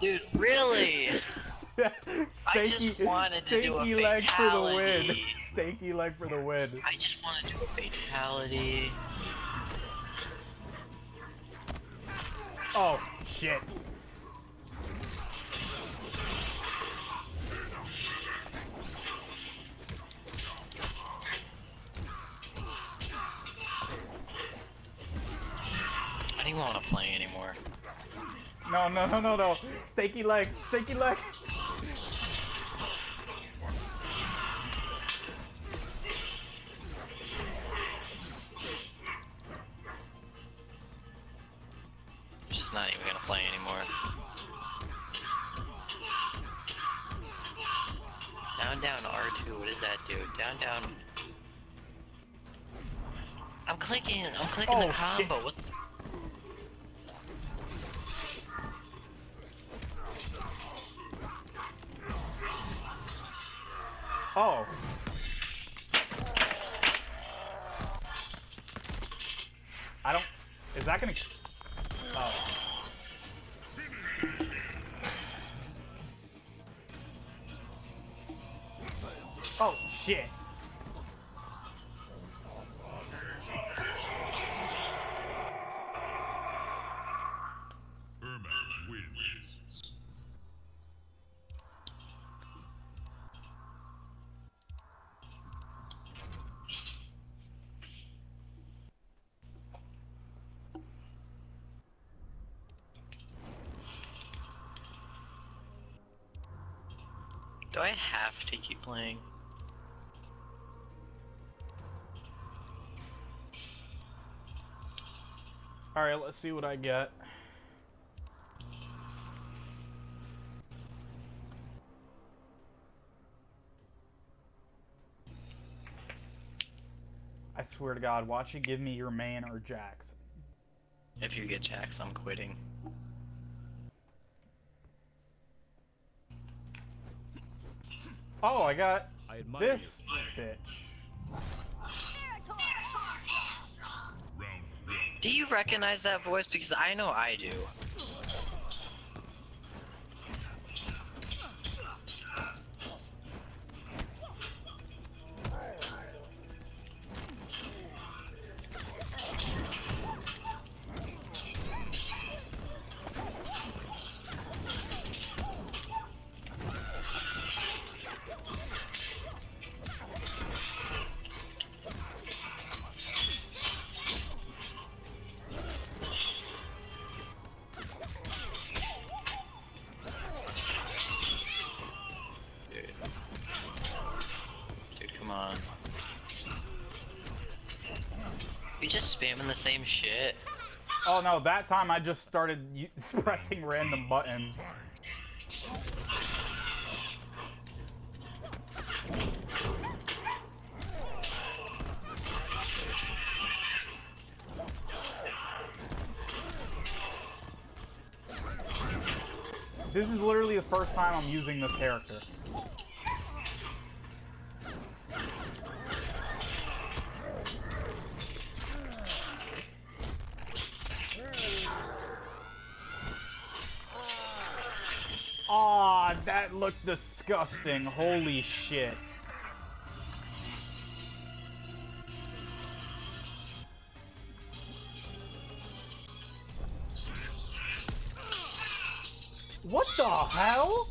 Dude, really? I just wanted to do a stanky leg for the win. Stanky leg for the win. I just want to do a fatality. Oh, shit. I don't even want to play. No, no, no, no, no. Stanky leg. Stanky leg. Just not even gonna play anymore. Down, down, R2, what does that do? Down, down. I'm clicking, I'm clicking Oh, the shit. combo. What the Oh. I don't. Is that gonna? Oh. Oh shit. Do I have to keep playing? All right, let's see what I get. I swear to God, watch it give me your man or Jax. If you get Jax, I'm quitting. Oh, I got I admire this your bitch. Do you recognize that voice? Because I know I do. Spamming the same shit? Oh no, that time I just started pressing random buttons. This is literally the first time I'm using this character. Aw, that looked disgusting. Holy shit. What the hell?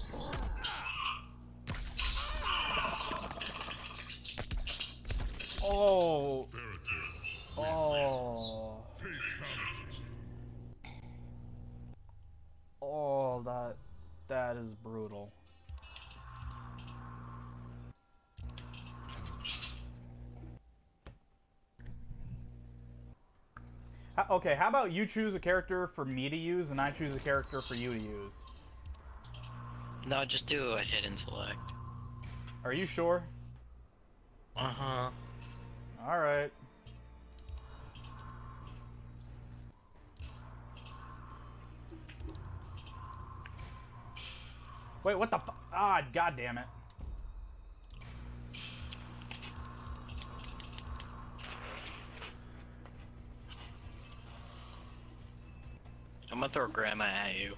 Oh, Veritor. oh, Fatality. oh, that, is brutal. Okay, how about you choose a character for me to use and I choose a character for you to use? No, just do a hidden select. Are you sure? Uh huh. Alright. Wait, what the fu- Ah, god damn it. I'm gonna throw grandma at you.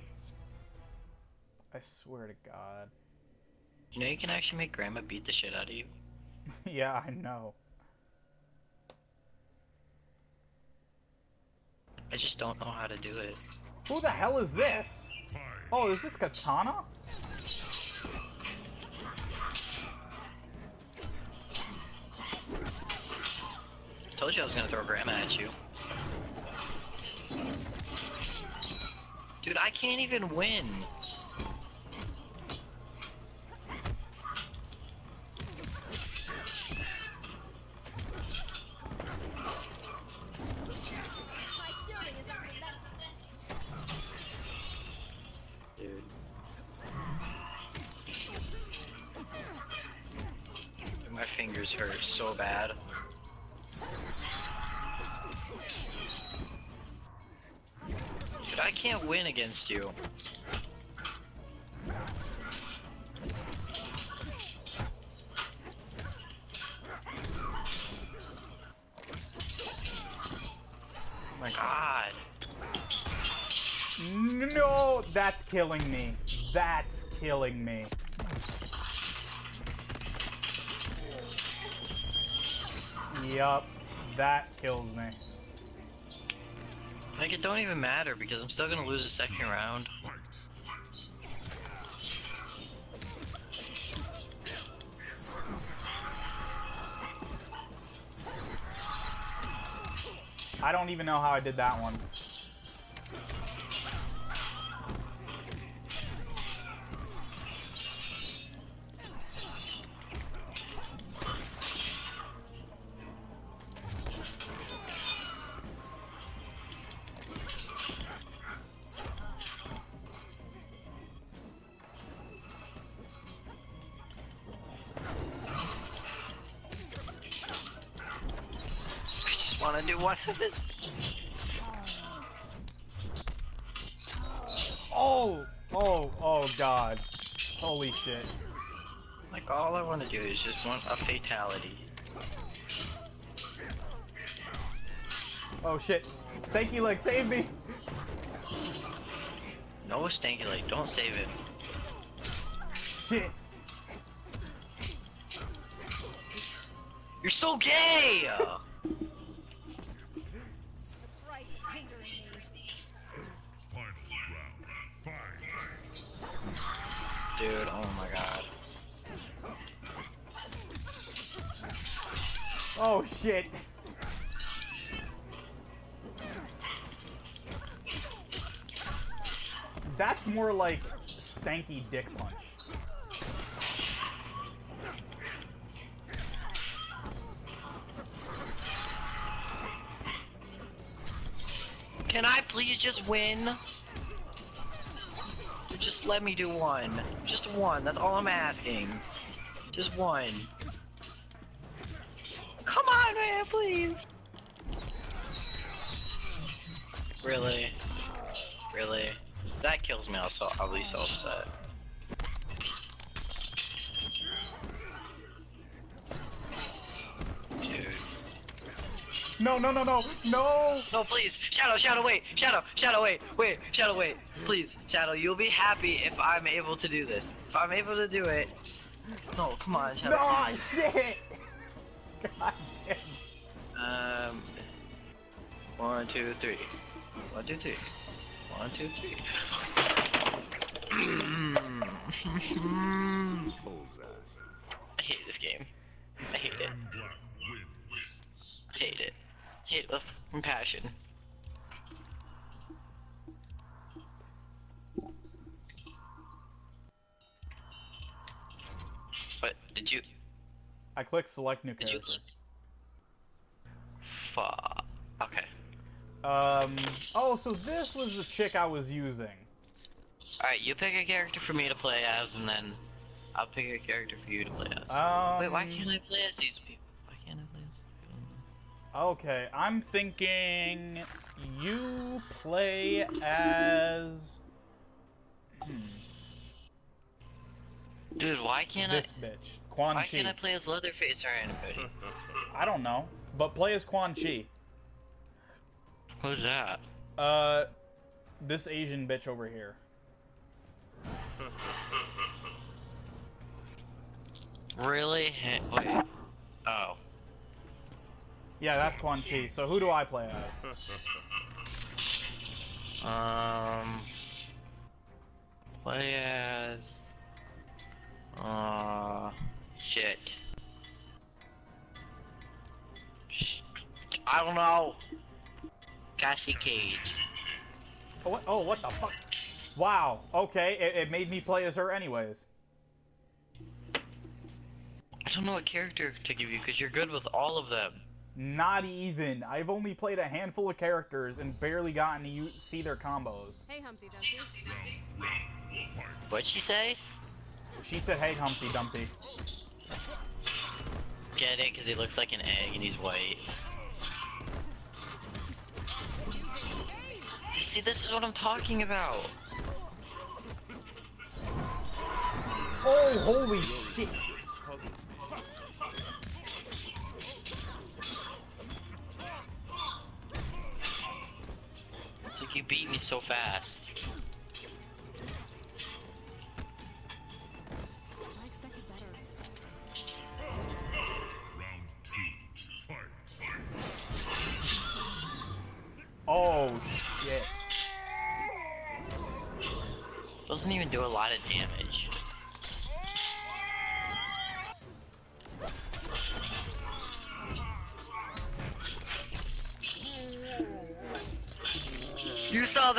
I swear to God. You know you can actually make grandma beat the shit out of you. yeah, I know. I just don't know how to do it. Who the hell is this? Oh, is this Katana? Told you I was gonna throw grandma at you. Dude, I can't even win. I can't win against you. Oh my god. No, that's killing me. That's killing me. Yup, that kills me. Like, it don't even matter because I'm still gonna lose the second round. I don't even know how I did that one. Wanna do one of this. Oh, oh, oh god. Holy shit. Like, all I wanna do is just want a fatality. Oh shit. Stanky leg, save me! No stanky leg, don't save it. Shit. You're so gay! Dude, oh my god. Oh shit. That's more like stanky dick punch. Can I please just win? Let me do one. Just one, that's all I'm asking. Just one. Come on, man, please! Really? Really? That kills me, I'll, I'll be so upset. Dude. No, no, no, no, no! No, please, Shadow, Shadow, wait, Shadow, Shadow, wait, wait, Shadow, wait, please, Shadow, you'll be happy if I'm able to do this. If I'm able to do it. No, come on, Shadow. No, please. shit! God damn. Um, one, two, three. One, two, three. One, two, three. I hate this game. I hate it. One black wins. I hate it. I hate with compassion. But did you I clicked select new did you character. Fuck. Okay. Um, oh, so this was the chick I was using. Alright, you pick a character for me to play as, and then I'll pick a character for you to play as. Um, Wait, why can't I play as these Okay, I'm thinking you play as. Hmm, Dude, why can't I this bitch? Quan Why Chi. can't I play as Leatherface or anybody? I don't know, but play as Quan Chi. Who's that? Uh, this Asian bitch over here. Really? Wait. Oh. Yeah, that's Quan Chi. So who do I play as? Um. Play as. Uh. Shit. I don't know. Cassie Cage. Oh, what, oh, what the fuck? Wow. Okay, it, it made me play as her anyways. I don't know what character to give you because you're good with all of them. Not even. I've only played a handful of characters and barely gotten to see their combos. Hey, Humpty Dumpty. Round, round, fight. What'd she say? She said, "Hey, Humpty Dumpty." Get it? Because he looks like an egg and he's white. You see, this is what I'm talking about. Oh, holy shit! So fast. I expected better. Round two, fight. Oh shit! Doesn't even do a lot of damage.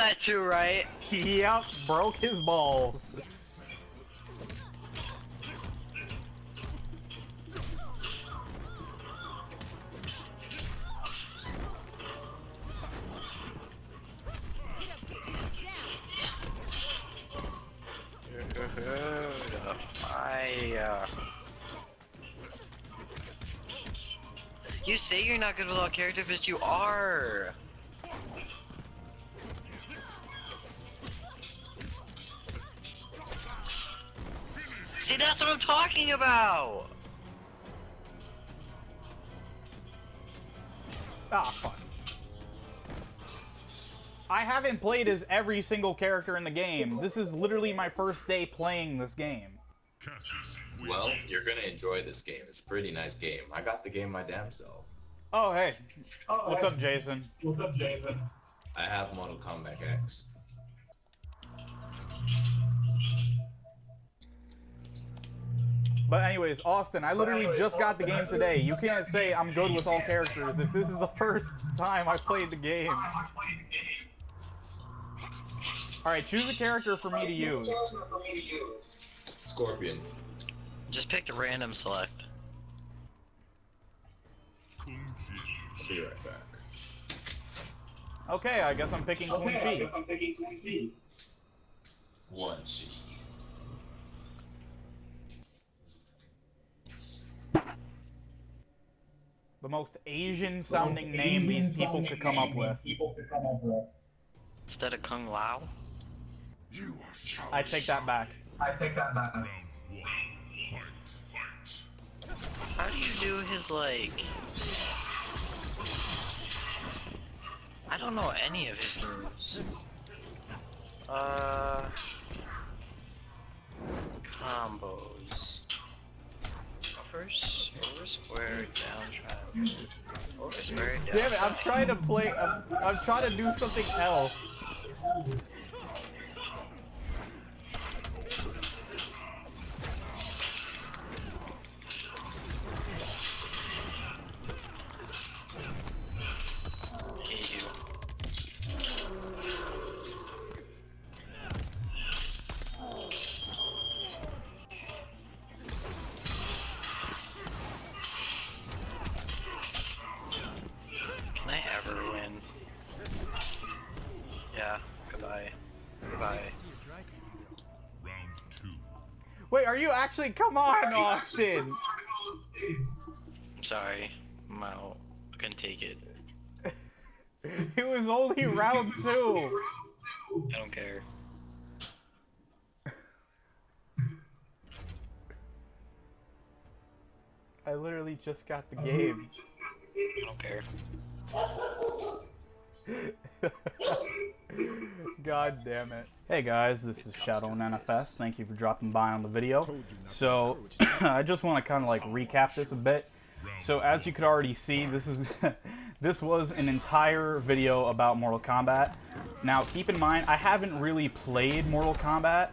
That too, right? Yep, broke his balls. Get up, get down. Fire. You say you're not good with all characters, but you are. I'm talking about. Ah, fuck. I haven't played as every single character in the game. This is literally my first day playing this game. Well, you're gonna enjoy this game. It's a pretty nice game. I got the game my damn self. Oh, hey. Oh, What's hey. up, Jason? What's up, Jason? I have Mortal Kombat X. But anyways, Austin, I literally just got the game today. You can't say I'm good with all characters if this is the first time I played the game. Alright, choose a character for me to use. Scorpion. Just pick a random select. I'll be right back. Okay, I guess I'm picking Quan Chi. One G. The most Asian sounding name these people could come up with. Instead of Kung Lao. You are challenged. I take that back. Round one, fight. How do you do his like? I don't know any of his moves. Uh, combos. First, over square, down triangle. Over square, down. Damn it, I'm trying to play. I'm, I'm trying to do something else. Are you actually? Come on, Austin. I'm sorry. I'm out. I couldn't take it. It was only round two. I don't care. I literally just got the game. I don't care. God damn it. Hey guys, this is Shadow NFS. Thank you for dropping by on the video. So, I just want to kind of like recap this a bit. So, as you could already see, this is this was an entire video about Mortal Kombat. Now, keep in mind, I haven't really played Mortal Kombat.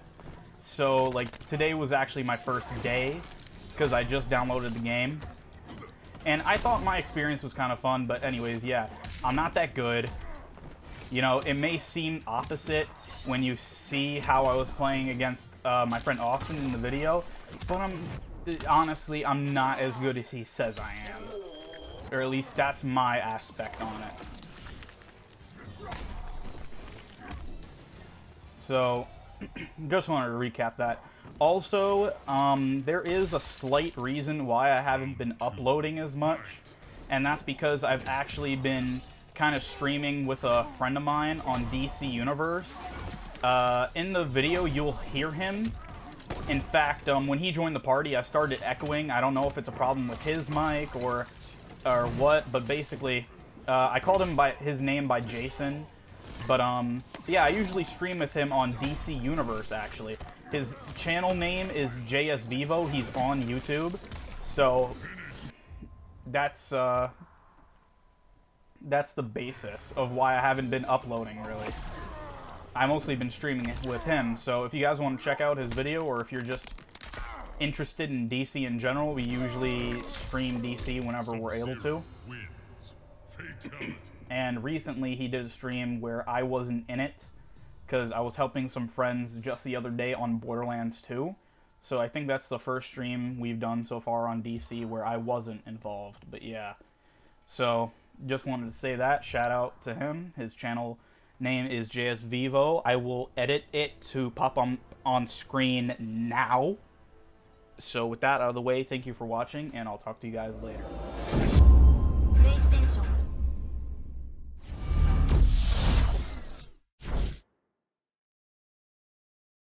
So, like, today was actually my first day because I just downloaded the game. And I thought my experience was kind of fun, but anyways, yeah, I'm not that good. You know, it may seem opposite when you see how I was playing against uh, my friend Austin in the video, but I'm honestly, I'm not as good as he says I am. Or at least that's my aspect on it. So, just wanted to recap that. Also, um, there is a slight reason why I haven't been uploading as much, and that's because I've actually been kind of streaming with a friend of mine on DC Universe. Uh, in the video, you'll hear him. In fact, um, when he joined the party, I started echoing. I don't know if it's a problem with his mic or or what, but basically, uh, I called him by his name by Jason. But um, yeah, I usually stream with him on DC Universe actually. His channel name is JS Vivo. He's on YouTube, so that's uh, that's the basis of why I haven't been uploading really. I mostly been streaming it with him. So if you guys want to check out his video, or if you're just interested in DC in general, we usually stream DC whenever we're able to. And recently he did a stream where I wasn't in it because I was helping some friends just the other day on Borderlands 2. So I think that's the first stream we've done so far on DC where I wasn't involved. But yeah. So just wanted to say that. Shout out to him. His channel name is JS Vivo. I will edit it to pop on on screen now. So with that out of the way, thank you for watching, and I'll talk to you guys later.